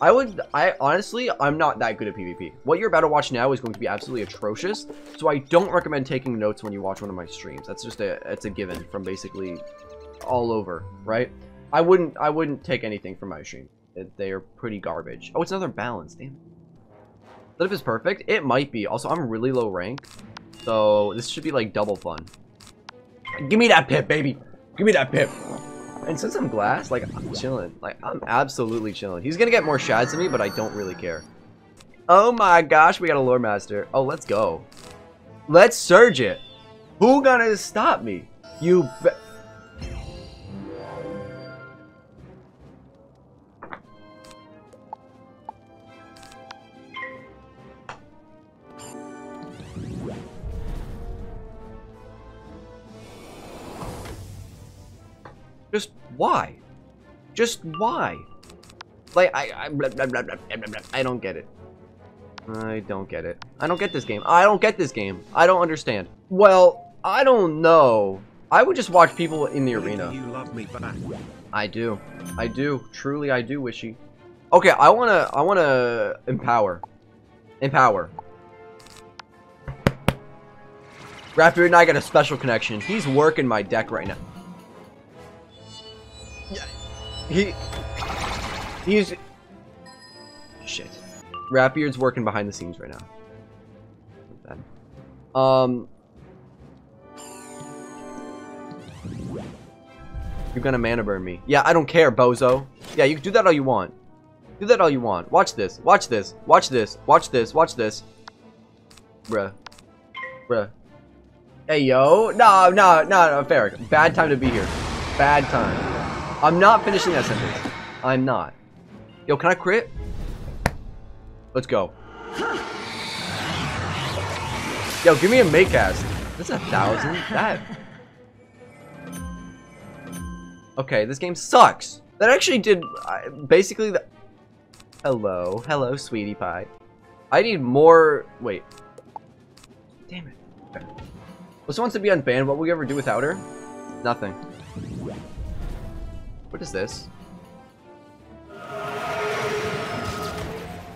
I would, I honestly, I'm not that good at PvP. What you're about to watch now is going to be absolutely atrocious, so I don't recommend taking notes when you watch one of my streams. That's just a, it's a given from basically all over, right? I wouldn't, I wouldn't take anything from my stream. They are pretty garbage. Oh, it's another balance, damn. That if it's perfect, it might be. Also, I'm really low rank, so this should be like double fun. Give me that pip, baby. Give me that pip. And since I'm glass, like, I'm chilling. Like, I'm absolutely chilling. He's gonna get more shads than me, but I don't really care. Oh my gosh, we got a Loremaster. Oh, let's go. Let's surge it. Who gonna stop me? You why? Just why? Like, I, I, blah, blah, blah, I don't get it. I don't get it. I don't get this game. I don't get this game. I don't understand. Well, I don't know. I would just watch people in the arena. You love me back. I do. I do. Truly, I do, Wishy. Okay, I wanna, I wanna empower. Empower. Raptor and I got a special connection. He's working my deck right now. He... He's... Shit. Rapbeard's working behind the scenes right now. Um... You're gonna mana burn me. Yeah, I don't care, bozo. Yeah, you can do that all you want. Do that all you want. Watch this. Watch this. Watch this. Watch this. Watch this. Bruh. Bruh. Hey, yo. No, no, no, fair. Bad time to be here. Bad time. I'm not finishing that sentence. I'm not. Yo, can I crit? Let's go. Yo, give me a make cast. This is a thousand. That. Okay, this game sucks. That actually did uh, basically the. Hello, hello, sweetie pie. I need more. Wait. Damn it. Okay. Well, she wants to be unbanned. What will we ever do without her? Nothing. What is this?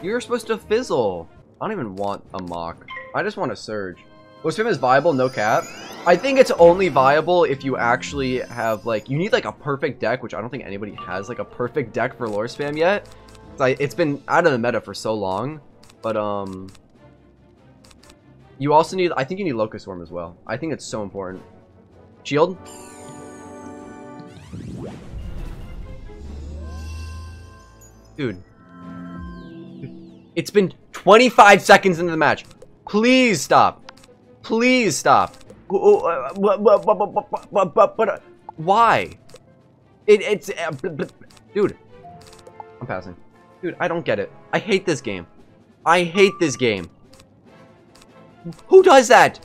You're supposed to fizzle. I don't even want a mock. I just want a surge. Was Spam is viable, no cap? I think it's only viable if you actually have, like, you need, like, a perfect deck, which I don't think anybody has, like, a perfect deck for lore spam yet. It's, like, it's been out of the meta for so long, but, um... You also need, I think you need Locust Swarm as well. I think it's so important. Shield? Dude. It's been 25 seconds into the match. Please stop. Please stop. Why? It, it's... Uh, dude. I'm passing. Dude, I don't get it. I hate this game. I hate this game. Who does that?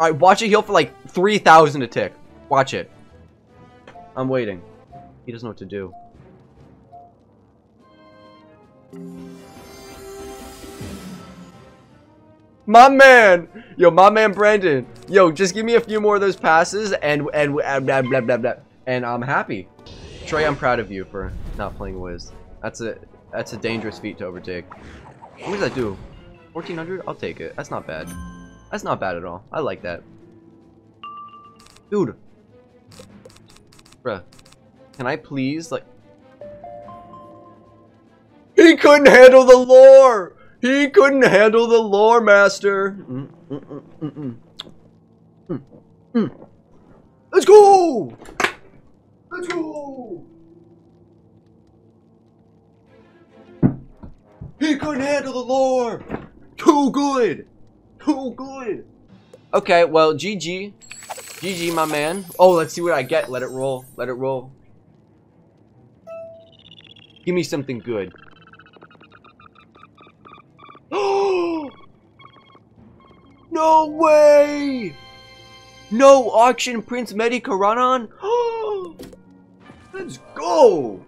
Alright, watch it heal for like 3,000 a tick. Watch it. I'm waiting. He doesn't know what to do. My man! Yo, my man Brandon. Yo, just give me a few more of those passes and and blah blah blah blah, and I'm happy. Trey, I'm proud of you for not playing Wiz. That's a that's a dangerous feat to overtake. What does that do? 1400? I'll take it. That's not bad. That's not bad at all. I like that. Dude. Bruh. Can I please, like... He couldn't handle the lore! He couldn't handle the lore, master! Mm, mm, mm, Let's go! Let's go! He couldn't handle the lore! Too good! Too good! Okay, well, GG. GG, my man. Oh, let's see what I get. Let it roll. Let it roll. Give me something good. no way! No auction Prince Medikaranon? Let's go!